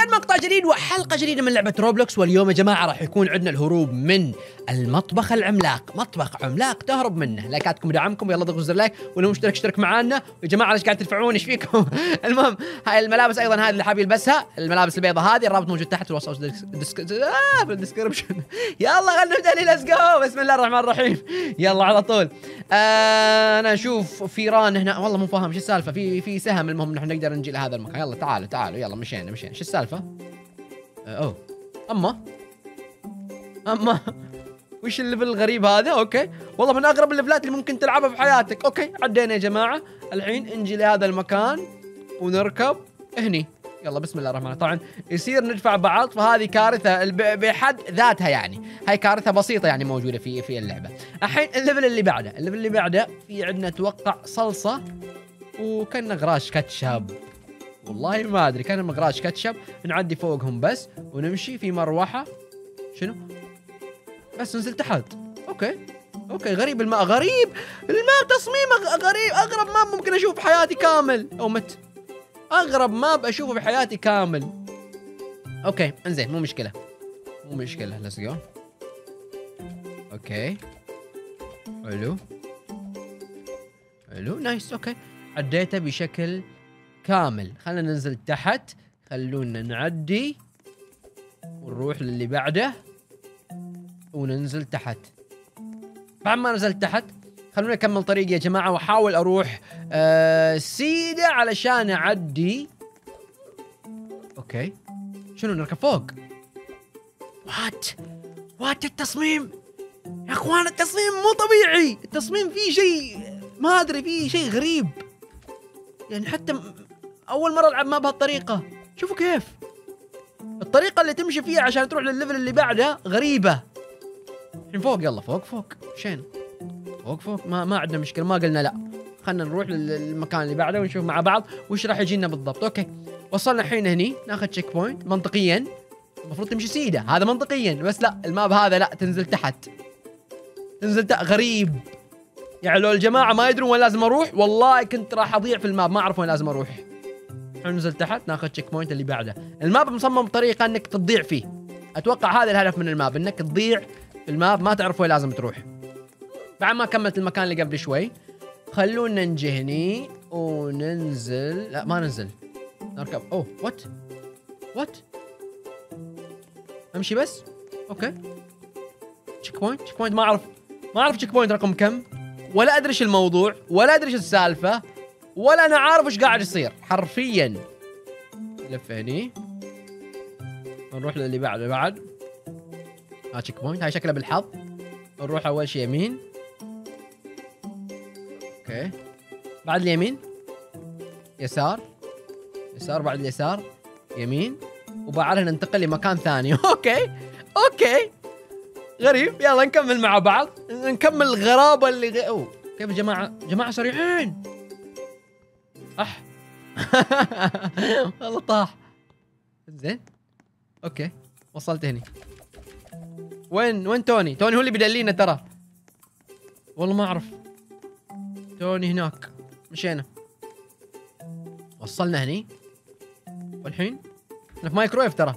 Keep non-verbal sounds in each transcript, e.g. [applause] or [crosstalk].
زين مقطع جديد وحلقة جديدة من لعبة روبلوكس. واليوم يا جماعة راح يكون عندنا الهروب من المطبخ العملاق. مطبخ عملاق تهرب منه. لايكاتكم ودعمكم يلا ضغطوا زر like. ولو مشترك اشترك معانا. يا جماعة ليش قاعد تدفعون؟ إيش فيكم؟ [laughs] المهم هاي الملابس أيضا هذه اللي حاب يلبسها الملابس البيضاء هذه. الرابط موجود تحت. في الوصف. آه ال description. [laughs] يلا خلينا نبدأ. let's go. بسم الله الرحمن الرحيم. يلا على طول. آه أنا أشوف فيران هنا. والله مو فاهم شو السالفة؟ في في سهم المهم نحن نقدر نجي لهذا المكان. يلا تعالوا تعالوا. يلا مشينا مشينا. شو السالفة؟ آه أوه. أما؟ أما؟ وش ال level الغريب هذا؟ okay. والله من اغرب ال levelات اللي ممكن تلعبها في حياتك. okay. عدينا يا جماعة. الحين نجي لهذا المكان ونركب هني. يلا بسم الله الرحمن الرحيم. طبعا يصير ندفع بعض فهذه كارثة بحد ذاتها يعني. هاي كارثة بسيطة يعني موجودة في في اللعبة. الحين ال level اللي بعده. ال level اللي بعده في عندنا أتوقع صلصة وكأن غراش كاتشب. والله ما أدري كأن مغراش كاتشب. نعدي فوقهم بس ونمشي في مروحة. شنو؟ بس ننزل تحت. okay. okay غريب الماء غريب! الماء تصميمه غريب. أغرب map ممكن أشوف حياتي كامل. أو مت. أغرب map اشوفه في حياتي كامل. okay إنزين مو مشكلة. مو مشكلة. let's go okay. حلو. حلو nice okay. عديته بشكل كامل. خلينا ننزل تحت. خلونا نعدي. ونروح للي بعده. وننزل تحت. بعد ما نزلت تحت خلونا نكمل طريقي يا جماعة وأحاول أروح آه سيدة علشان أعدي. okay. شنو نركب فوق؟ what what التصميم؟ يا أخوان التصميم مو طبيعي. التصميم فيه شيء ما أدري فيه شيء غريب. يعني حتى أول مرة ألعب ما بهالطريقة. شوفوا كيف. الطريقة اللي تمشي فيها عشان تروح للل level اللي بعده غريبة. الحين فوق يلا فوق فوق. مشينا فوق ما ما عندنا مشكلة ما قلنا لا. خلينا نروح لل- للمكان اللي بعده ونشوف مع بعض وش راح يجينا بالضبط. okay. وصلنا الحين هني ناخذ checkpoint منطقيا. المفروض تمشي سيدة هذا منطقيا. بس لا ال map هذا لا تنزل تحت. تنزل تحت غريب. يعني لو الجماعه ما يدرون وين لازم أروح؟ والله كنت راح أضيع في الماب ما أعرف وين لازم أروح. ننزل تحت ناخذ checkpoint اللي بعده. ال map مصمم بطريقة إنك تضيع فيه. أتوقع هذا الهدف من ال map إنك تضيع في الماب ما تعرف وين لازم تروح. بعد ما كملت المكان اللي قبل شوي خلونا نجي هني وننزل. لا ما ننزل. نركب. أوه what what أمشي بس؟ okay. checkpoint checkpoint ما أعرف ما أعرف checkpoint رقم كم. ولا أدري إيش الموضوع ولا أدري إيش السالفة ولا أنا عارف إيش قاعد يصير. حرفيا. لف هني. نروح للي بعده بعد. ها checkpoint هاي شكلها بالحظ. نروح أول شيء يمين. okay. بعد اليمين. يسار. يسار بعد اليسار. يمين. وبعدها ننتقل لمكان ثاني. [laughs] okay. okay. غريب. يلا نكمل مع بعض. نكمل الغرابة اللي غ... أوه. كيف جماعة؟ جماعة سريعين. أح. [laughs] والله طاح. زين. okay. وصلت هني. وين وين توني؟ توني هو اللي بيدلينا ترى. والله ما أعرف. توني هناك. مشينا. وصلنا هني. والحين إحنا في مايكرويف ترى.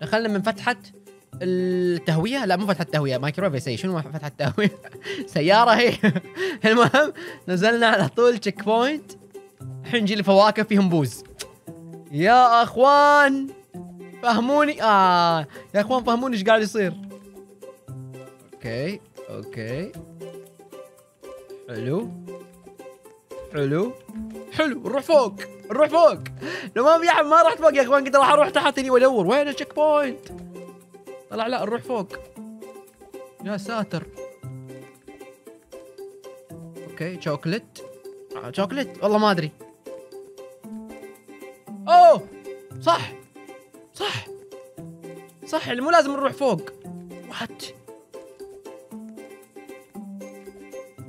دخلنا من فتحة التهوية. لا مو فتحة التهوية مايكرويف سي شنو فتحة التهوية؟ [laughs] سيارة هي. [laughs] المهم نزلنا على طول تشيك بوينت الحين نجي لي فواكه فيهم بوز. يا أخوان فهموني؟ آه يا أخوان فهموني إيش قاعد يصير. okay okay. حلو. حلو. حلو نروح فوق نروح فوق. لو ما في أحد ما رحت فوق يا إخوان كنت راح أروح تحت هني وأدور وين ال checkpoint طلع لا نروح فوق. يا ساتر. okay chocolate آه، شوكليت والله ما أدري. أوه صح صح صح مو لازم نروح فوق. what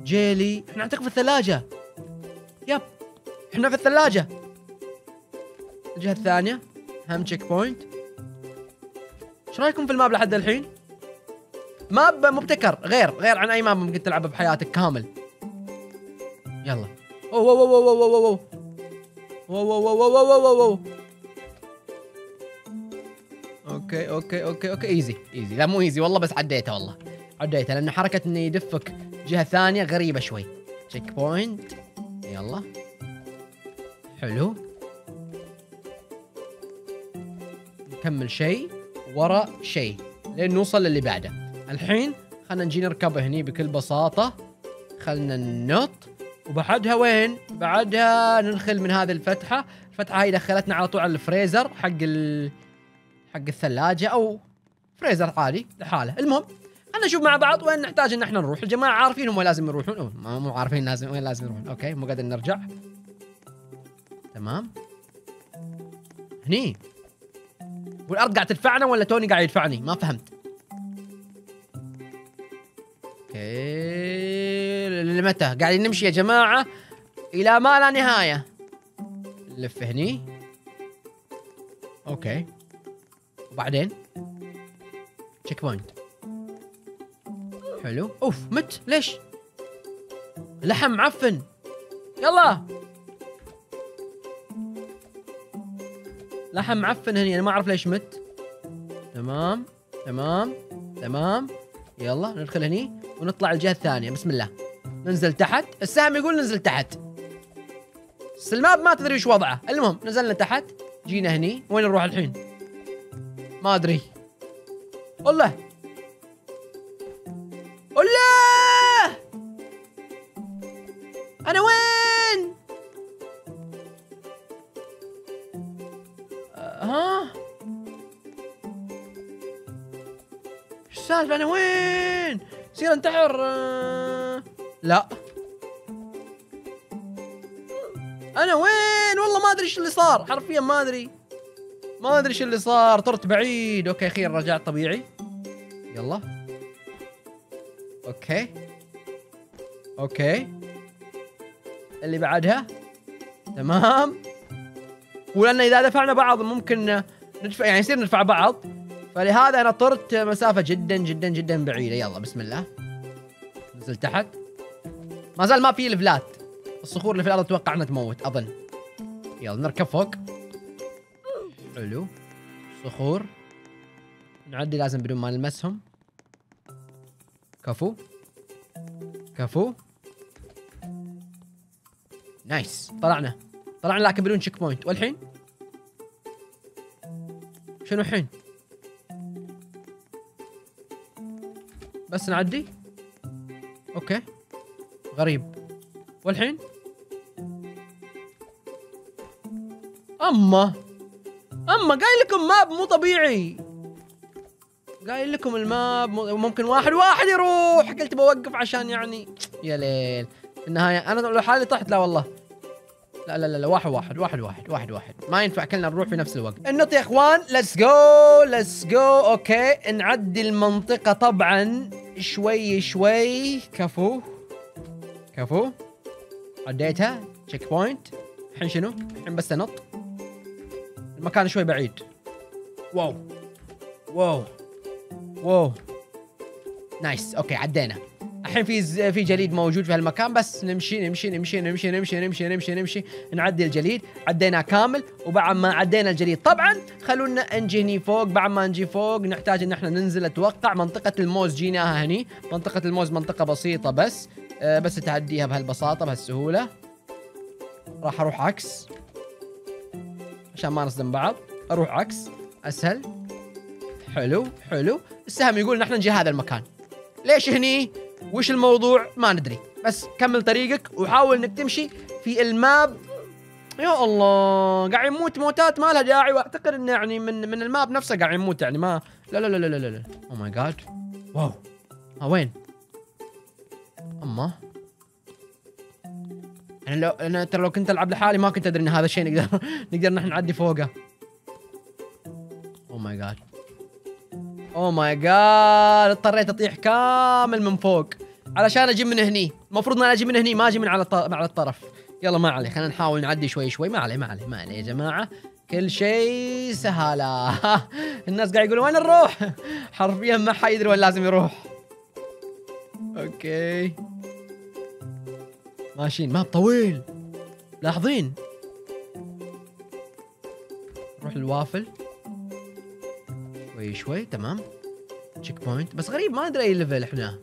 jelly إحنا نعتقد في الثلاجة. إحنا في الثلاجة. الجهة الثانية هم checkpoint إيش رأيكم في ال map لحد الحين؟ map مبتكر غير غير عن أي map ممكن تلعبه بحياتك كامل. يلا. اوه اوه اوه اوه اوه اوه اوه اوه اوه اوه اوه okay okay okay okay. easy easy لا مو easy والله بس عديته والله. عديته لأن حركة انه يدفك جهة ثانية غريبة شوي. checkpoint يلا. حلو. نكمل شيء ورا شيء لين نوصل للي بعده. الحين خلينا نجي نركب هني بكل بساطة. خلنا ننط. وبعدها وين؟ بعدها ندخل من هذه الفتحة، الفتحة هاي دخلتنا على طول على الفريزر حق ال حق الثلاجة أو فريزر عادي لحاله، المهم خلينا نشوف مع بعض وين نحتاج إن إحنا نروح، الجماعة عارفين هم لازم يروحون، مو عارفين لازم وين لازم يروحون، okay مو قادر نرجع. تمام. هني. والأرض قاعد تدفعنا ولا توني قاعد يدفعني؟ ما فهمت. okay لمتى؟ قاعدين نمشي يا جماعة إلى ما لا نهاية. نلف هني. okay. وبعدين؟ checkpoint حلو. أوف مت. ليش؟ لحم معفن يلا. لحم معفن هني أنا ما أعرف ليش مت. تمام تمام تمام. يلا ندخل هني ونطلع الجهة الثانية. بسم الله. ننزل تحت. السهم يقول ننزل تحت. بس الماب ما تدري وش وضعه. المهم نزلنا تحت. جينا هني. وين نروح الحين؟ ما أدري. الله انتحر آه، لا. أنا وين؟ والله ما أدري إيش اللي صار. حرفيا ما أدري. ما أدري إيش اللي صار. طرت بعيد. okay أخيرا رجعت طبيعي. يلا. okay. okay. اللي بعدها؟ تمام. ولأن إذا دفعنا بعض ممكن ندفع يعني يصير ندفع بعض. فلهذا أنا طرت مسافة جدا جدا جدا بعيدة. يلا بسم الله. نزل تحت. ما زال ما في level ات الصخور اللي في الأرض أتوقع إنها تموت أظن. يلا نركب فوق. حلو. صخور. نعدي لازم بدون ما نلمسهم. كفو. كفو. nice. طلعنا. طلعنا لكن بدون checkpoint والحين؟ شنو الحين؟ بس نعدي. okay. غريب. والحين؟ اما اما قايل لكم map مو طبيعي. قايل لكم ال map ممكن واحد واحد يروح. قلت بوقف عشان يعني [tsk] يا ليل. في النهاية أنا لو حالي طحت لا والله. لا لا لا, لا واحد واحد واحد واحد واحد واحد. ما ينفع كلنا نروح في نفس الوقت. النط يا إخوان let's go let's go okay نعدي المنطقة طبعا. شوي شوي. كفو. كفو. عديتها. checkpoint الحين شنو؟ الحين بس انط المكان شوي بعيد. wow. wow. wow. nice okay عدينا. الحين في في جليد موجود في هالمكان بس نمشي نمشي نمشي نمشي نمشي نمشي نمشي نمشي نعدي الجليد. عديناه كامل وبعد ما عدينا الجليد طبعا خلونا نجي هني فوق. بعد ما نجي فوق نحتاج إن إحنا ننزل أتوقع منطقة الموز. جيناها هني. منطقة الموز منطقة بسيطة بس آه بس تعديها بهالبساطة بهالسهولة. راح أروح عكس. عشان ما نصدم بعض. أروح عكس. أسهل. حلو حلو. السهم يقول نحن نجي هذا المكان. ليش هني؟ وش الموضوع؟ ما ندري. بس كمل طريقك وحاول إنك تمشي في ال map. يا الله قاعد يموت موتات ما لها داعي وأعتقد إنه يعني من من ال map نفسه قاعد يموت يعني ما لا لا لا لا لا لا. oh my god wow ها وين؟ أما. أنا لو أنا ترى لو كنت ألعب لحالي ما كنت أدري إن هذا الشيء نقدر [laughs] نقدر نحن نعدي فوقه. oh my god oh my god اضطريت أطيح كامل من فوق. علشان أجي من هني. المفروض إن أنا أجي من هني ما أجي من على على الطرف. يلا ما عليه خلينا نحاول نعدي شوي شوي. ما عليه ما عليه ما عليه يا جماعة. كل شيء سهالة. [laughs] الناس قاعد يقولون وين نروح؟ [laughs] حرفيا ما حد يدري وين لازم يروح. okay. ماشيين map طويل. لاحظين؟ نروح الوافل شوي شوي تمام؟ checkpoint بس غريب ما أدري أي level إحنا.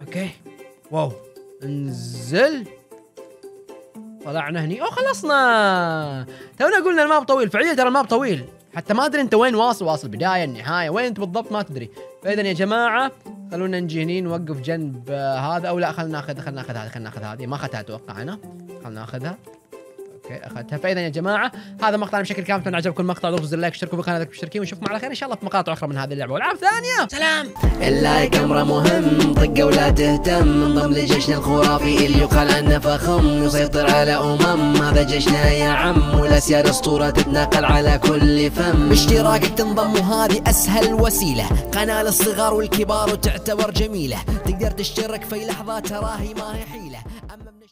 okay. wow. انزل. طلعنا هني. أو خلصنا. تونا قلنا ال map طويل. فعليا ترى ال map طويل. حتى ما أدري أنت وين واصل. واصل بداية النهاية. وين أنت بالضبط؟ ما تدري. فاذا يا جماعة خلونا نجي هني نوقف جنب هذا. أو لا خلينا ناخذ خلينا ناخذ هذه خلينا ناخذ هذه. ما أخذتها أتوقع أنا. خلينا ناخذها. okay اخذتها فاذا يا جماعة. هذا مقطعنا بشكل كامل اتمنى عجبكم المقطع. لا تنسوا ال like اشتركوا بالقناة إذا مشتركين ونشوفكم على خير إن شاء الله في مقاطع أخرى من هذه اللعبة. والعاب ثانية. سلام. ال like امره مهم طقه ولا تهتم. انضم لجيشنا الخرافي اللي يقال عنه فخم. يسيطر على أمم. هذا جيشنا يا عم والأسياد أسطورة تتناقل على كل فم. باشتراكك تنضم وهذه أسهل وسيلة. قناة للصغار والكبار وتعتبر جميلة. تقدر تشترك في لحظة تراهي ما هي حيله